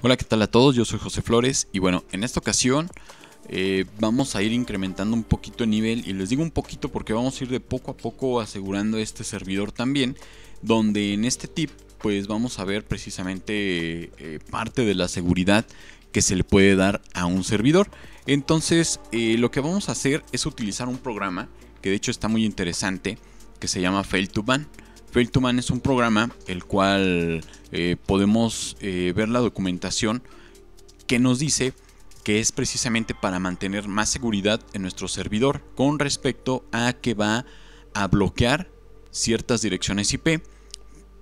Hola, ¿qué tal a todos? Yo soy José Flores y bueno, en esta ocasión eh, vamos a ir incrementando un poquito el nivel y les digo un poquito porque vamos a ir de poco a poco asegurando este servidor también, donde en este tip pues vamos a ver precisamente eh, parte de la seguridad que se le puede dar a un servidor. Entonces eh, lo que vamos a hacer es utilizar un programa que de hecho está muy interesante que se llama Fail to Ban. Fail to Ban es un programa el cual eh, podemos eh, ver la documentación que nos dice que es precisamente para mantener más seguridad en nuestro servidor con respecto a que va a bloquear ciertas direcciones IP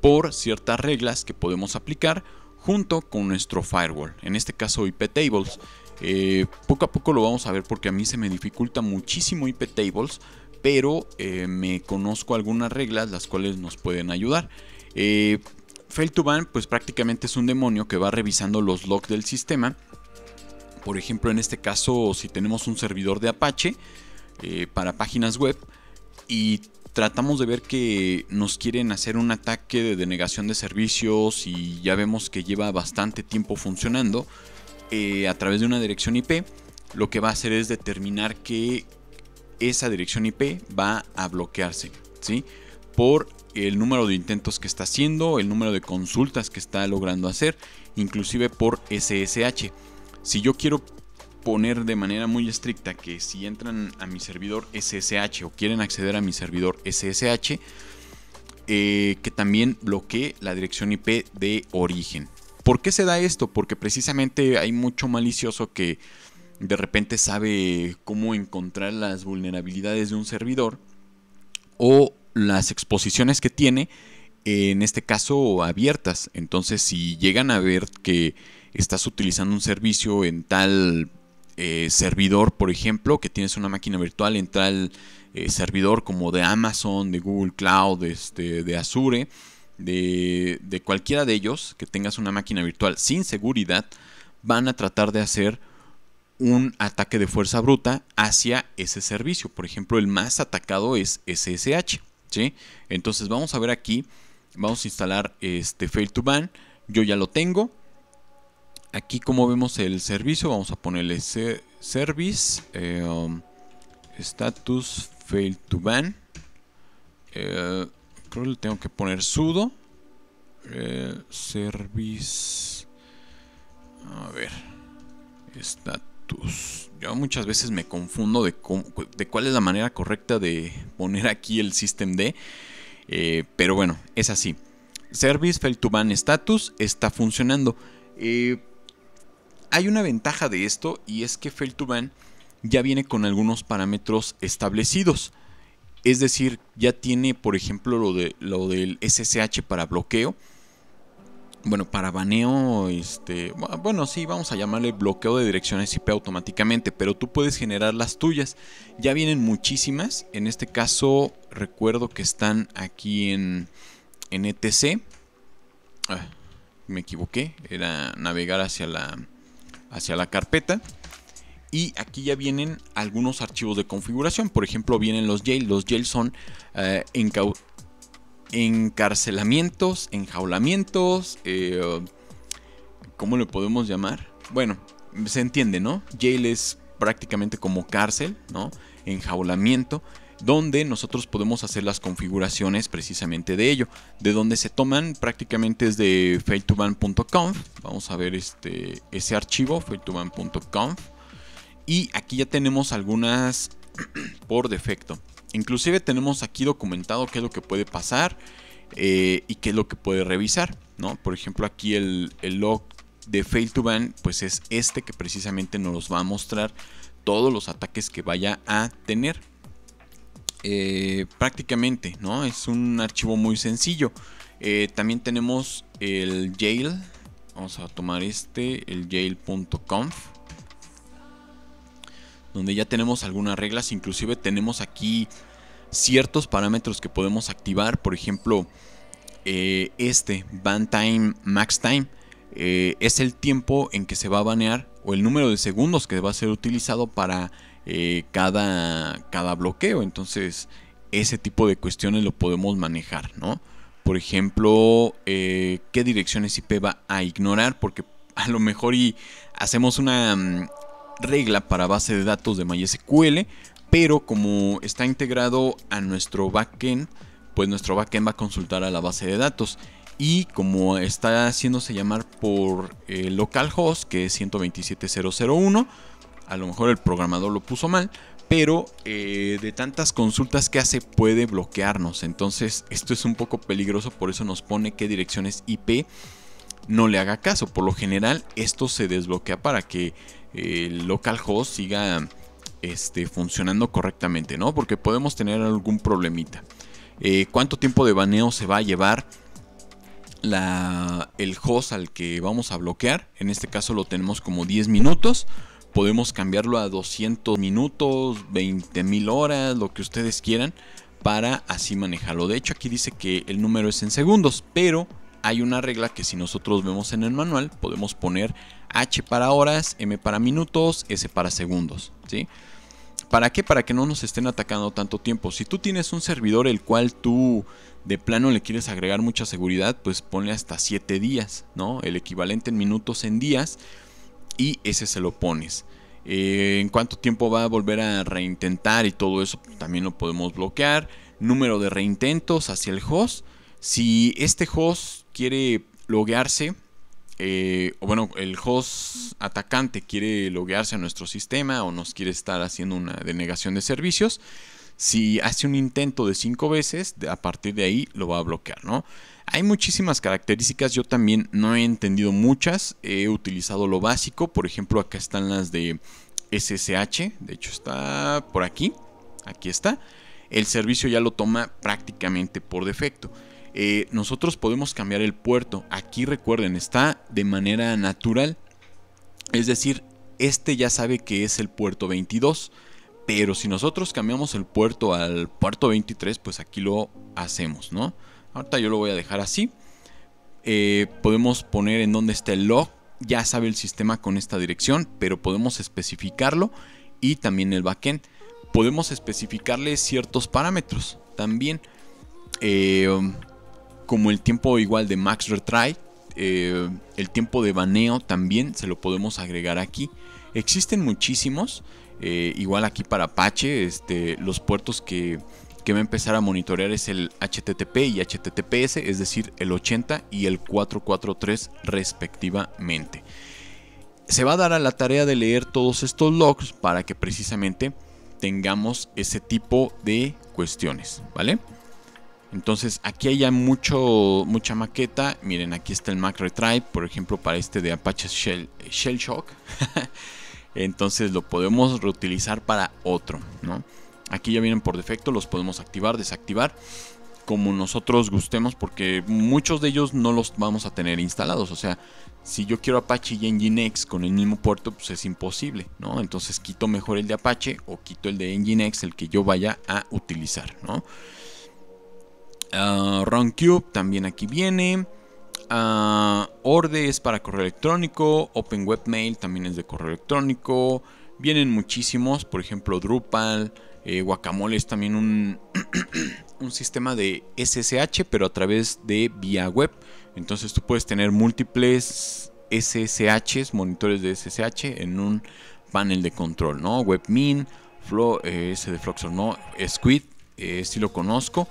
por ciertas reglas que podemos aplicar junto con nuestro firewall, en este caso IP tables. Eh, poco a poco lo vamos a ver porque a mí se me dificulta muchísimo IP tables, pero me conozco algunas reglas las cuales nos pueden ayudar. Fail to Ban pues prácticamente es un demonio que va revisando los logs del sistema. Por ejemplo, en este caso, si tenemos un servidor de Apache eh, para páginas web y tratamos de ver que nos quieren hacer un ataque de denegación de servicios y ya vemos que lleva bastante tiempo funcionando eh, a través de una dirección IP, lo que va a hacer es determinar que esa dirección IP va a bloquearse, ¿sí? Por el número de intentos que está haciendo, el número de consultas que está logrando hacer, inclusive por SSH. Si yo quiero poner de manera muy estricta que si entran a mi servidor SSH o quieren acceder a mi servidor SSH, eh, que también bloquee la dirección IP de origen. ¿Por qué se da esto? Porque precisamente hay mucho malicioso que de repente sabe cómo encontrar las vulnerabilidades de un servidor o las exposiciones que tiene, en este caso abiertas. Entonces, si llegan a ver que estás utilizando un servicio en tal eh, servidor, por ejemplo, que tienes una máquina virtual en tal eh, servidor como de Amazon, de Google Cloud, este, de Azure, de, de cualquiera de ellos, que tengas una máquina virtual sin seguridad, van a tratar de hacer un ataque de fuerza bruta hacia ese servicio. Por ejemplo, el más atacado es SSH. Entonces vamos a ver aquí, vamos a instalar este fail to ban, yo ya lo tengo. Aquí como vemos el servicio, vamos a ponerle service um, status fail to ban. Eh, creo que le tengo que poner sudo eh, service a ver status yo muchas veces me confundo de, cuál es la manera correcta de poner aquí el systemd. Eh, pero bueno, es así. Service fail to ban status está funcionando. Eh, hay una ventaja de esto y es que fail to ban ya viene con algunos parámetros establecidos. Es decir, ya tiene, por ejemplo, lo, de, lo del SSH para bloqueo bueno, para baneo, este, bueno, sí, vamos a llamarle bloqueo de direcciones IP automáticamente, pero tú puedes generar las tuyas. Ya vienen muchísimas. En este caso, recuerdo que están aquí en, en ETC. Ah, me equivoqué, era navegar hacia la, hacia la carpeta. Y aquí ya vienen algunos archivos de configuración. Por ejemplo, vienen los jail. Los jail son eh, encarcelamientos, enjaulamientos, eh, ¿cómo le podemos llamar? Bueno, se entiende, ¿no? Jail es prácticamente como cárcel, ¿no? Enjaulamiento, donde nosotros podemos hacer las configuraciones precisamente de ello. De donde se toman prácticamente es de failtoban.conf. Vamos a ver este, ese archivo, failtoban.conf. Y aquí ya tenemos algunas por defecto. Inclusive tenemos aquí documentado qué es lo que puede pasar eh, y qué es lo que puede revisar. ¿no? Por ejemplo, aquí el, log de fail to ban, pues es este que precisamente nos va a mostrar todos los ataques que vaya a tener. Eh, prácticamente, ¿no? Es un archivo muy sencillo. Eh, también tenemos el jail. Vamos a tomar este, el jail.conf donde ya tenemos algunas reglas, inclusive tenemos aquí ciertos parámetros que podemos activar, por ejemplo, eh, este ban time max time eh, es el tiempo en que se va a banear o el número de segundos que va a ser utilizado para eh, cada, cada bloqueo. Entonces, ese tipo de cuestiones lo podemos manejar, ¿no? Por ejemplo, qué direcciones IP va a ignorar, porque a lo mejor y hacemos una mm, regla para base de datos de MySQL, pero como está integrado a nuestro backend, pues nuestro backend va a consultar a la base de datos. Y como está haciéndose llamar por el localhost, que es 127.0.0.1, a lo mejor el programador lo puso mal, pero eh, de tantas consultas que hace puede bloquearnos. Entonces esto es un poco peligroso, por eso nos pone qué direcciones IP no le haga caso. Por lo general esto se desbloquea para que el localhost siga este, funcionando correctamente, ¿no? Porque podemos tener algún problemita. Eh, ¿Cuánto tiempo de baneo se va a llevar? La, el host al que vamos a bloquear. En este caso lo tenemos como 10 minutos podemos cambiarlo a 200 minutos, 20 mil horas, lo que ustedes quieran, para así manejarlo. De hecho, aquí dice que el número es en segundos, pero hay una regla que si nosotros vemos en el manual, podemos poner H para horas, M para minutos, S para segundos. ¿sí? ¿Para qué? Para que no nos estén atacando tanto tiempo. Si tú tienes un servidor el cual tú de plano le quieres agregar mucha seguridad, pues ponle hasta 7 días, ¿no? El equivalente en minutos en días y ese se lo pones. Eh, en cuánto tiempo va a volver a reintentar y todo eso también lo podemos bloquear. Número de reintentos hacia el host. Si este host quiere loguearse, eh, o bueno, el host atacante quiere loguearse a nuestro sistema o nos quiere estar haciendo una denegación de servicios, si hace un intento de 5 veces, a partir de ahí lo va a bloquear, ¿no? Hay muchísimas características, yo también no he entendido muchas, he utilizado lo básico, por ejemplo acá están las de SSH, de hecho está por aquí, aquí está, el servicio ya lo toma prácticamente por defecto. Eh, nosotros podemos cambiar el puerto, aquí recuerden, está de manera natural, es decir, este ya sabe que es el puerto 22, pero si nosotros cambiamos el puerto al puerto 23, pues aquí lo hacemos, ¿no? Ahorita yo lo voy a dejar así. Eh, podemos poner en dónde está el log. Ya sabe el sistema con esta dirección, pero podemos especificarlo y también el backend. Podemos especificarle ciertos parámetros también. Eh, como el tiempo igual de max retry. Eh, el tiempo de baneo también se lo podemos agregar aquí. Existen muchísimos. igual aquí para Apache. Este, los puertos que que va a empezar a monitorear es el HTTP y HTTPS, es decir, el 80 y el 443 respectivamente. Se va a dar a la tarea de leer todos estos logs para que precisamente tengamos ese tipo de cuestiones, ¿vale? Entonces aquí hay ya mucho, mucha maqueta. Miren, aquí está el Mac Retry, por ejemplo, para este de Apache Shell, Shell Shock. Entonces lo podemos reutilizar para otro, ¿no? Aquí ya vienen por defecto, los podemos activar, desactivar como nosotros gustemos porque muchos de ellos no los vamos a tener instalados. O sea, si yo quiero Apache y Nginx con el mismo puerto, pues es imposible, ¿no? Entonces quito mejor el de Apache o quito el de Nginx, el que yo vaya a utilizar, ¿no? Uh, RunCube también aquí viene. Uh, Orde es para correo electrónico. Open Webmail también es de correo electrónico. Vienen muchísimos, por ejemplo Drupal. Eh, Guacamole es también un, un sistema de SSH, pero a través de vía web. Entonces tú puedes tener múltiples SSHs, monitores de SSH, en un panel de control, ¿no? WebMin, Flow, eh, ese de Fluxor, ¿no? Squid, eh, si lo conozco.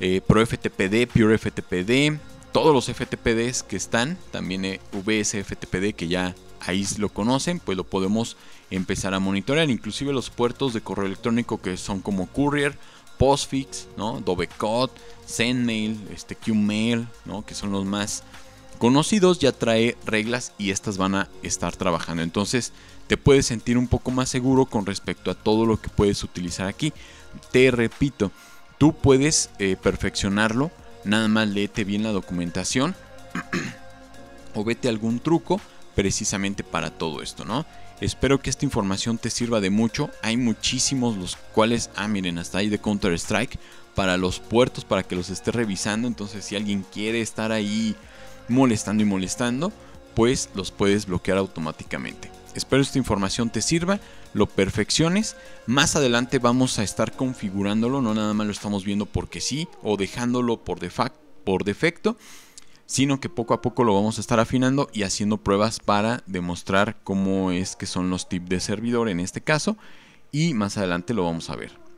Eh, ProFTPD, PureFTPD, todos los FTPDs que están, también VSFTPD que ya ahí lo conocen, pues lo podemos empezar a monitorear. Inclusive los puertos de correo electrónico que son como Courier, Postfix, ¿no? Dovecot, Sendmail, este Qmail. Que son los más conocidos, ya trae reglas y estas van a estar trabajando. Entonces te puedes sentir un poco más seguro con respecto a todo lo que puedes utilizar aquí. Te repito, tú puedes eh, perfeccionarlo, nada más léete bien la documentación o vete algún truco precisamente para todo esto, ¿no? Espero que esta información te sirva de mucho. Hay muchísimos los cuales, ah, miren, hasta ahí de Counter Strike para los puertos para que los esté revisando. Entonces, si alguien quiere estar ahí molestando y molestando, pues los puedes bloquear automáticamente. Espero esta información te sirva, lo perfecciones. Más adelante vamos a estar configurándolo, no nada más lo estamos viendo porque sí o dejándolo por, por defecto sino que poco a poco lo vamos a estar afinando y haciendo pruebas para demostrar cómo es que son los tips de servidor en este caso y más adelante lo vamos a ver.